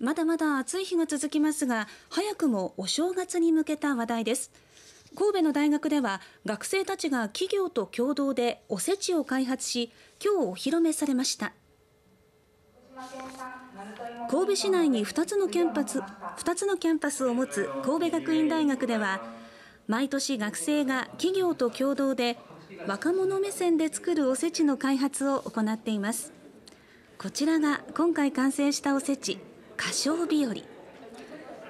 まだまだ暑い日が続きますが早くもお正月に向けた話題です。神戸の大学では学生たちが企業と共同でおせちを開発し今日お披露目されました。神戸市内に2つのキャンパス2つのキャンパスを持つ神戸学院大学では毎年学生が企業と共同で若者目線で作るおせちの開発を行っています。こちらが今回完成したおせち。歌唱日和。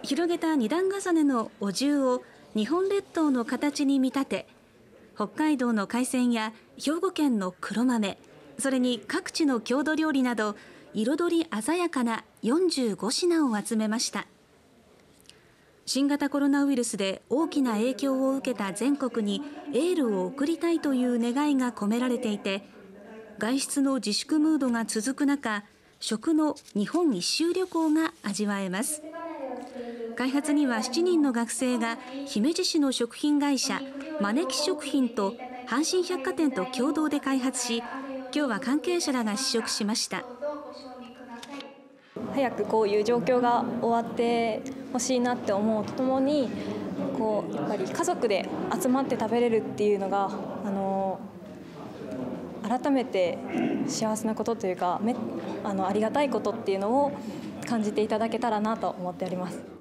広げた二段重ねのお重を日本列島の形に見立て北海道の海鮮や兵庫県の黒豆それに各地の郷土料理など彩り鮮やかな45品を集めました。新型コロナウイルスで大きな影響を受けた全国にエールを送りたいという願いが込められていて外出の自粛ムードが続く中食の日本一周旅行が味わえます。開発には7人の学生が姫路市の食品会社招き食品と阪神百貨店と共同で開発し今日は関係者らが試食しました。早くこういう状況が終わってほしいなって思うとともにこうやっぱり家族で集まって食べれるっていうのがあの改めて幸せなことというかめあのありがたいことっていうのを感じていただけたらなと思っております。